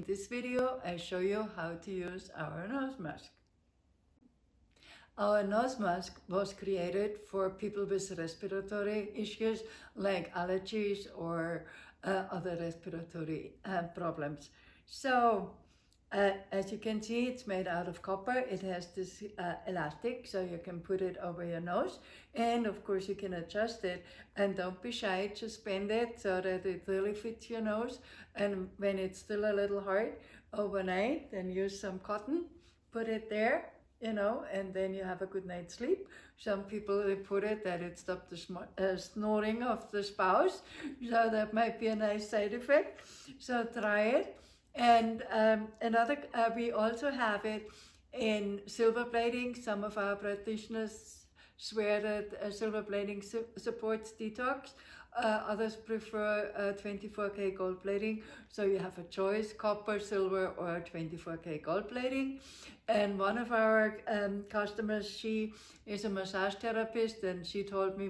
this video, I show you how to use our nose mask. Our nose mask was created for people with respiratory issues like allergies or uh, other respiratory uh, problems. So uh, as you can see, it's made out of copper. It has this uh, elastic, so you can put it over your nose. And of course, you can adjust it. And don't be shy, just bend it so that it really fits your nose. And when it's still a little hard overnight, then use some cotton, put it there, you know, and then you have a good night's sleep. Some people report it that it stopped the uh, snoring of the spouse, so that might be a nice side effect. So try it. And um, another, uh, we also have it in silver plating. Some of our practitioners swear that uh, silver plating su supports detox. Uh, others prefer 24K gold plating. So you have a choice, copper, silver, or 24K gold plating. And one of our um, customers, she is a massage therapist, and she told me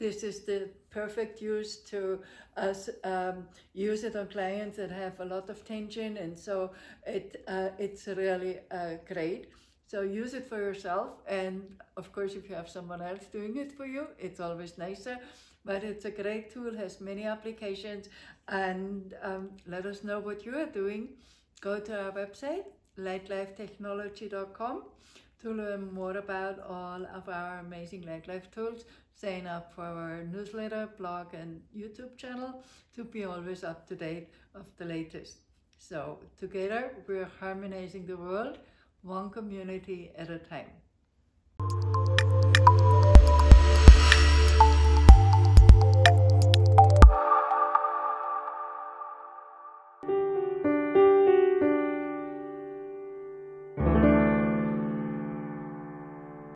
this is the perfect use to us um, use it on clients that have a lot of tension and so it uh, it's really uh, great. So use it for yourself and of course if you have someone else doing it for you it's always nicer. But it's a great tool has many applications and um, let us know what you are doing. Go to our website lightlifetechnology.com to learn more about all of our amazing Light Life tools, sign up for our newsletter, blog and YouTube channel to be always up to date of the latest. So together we're harmonizing the world one community at a time.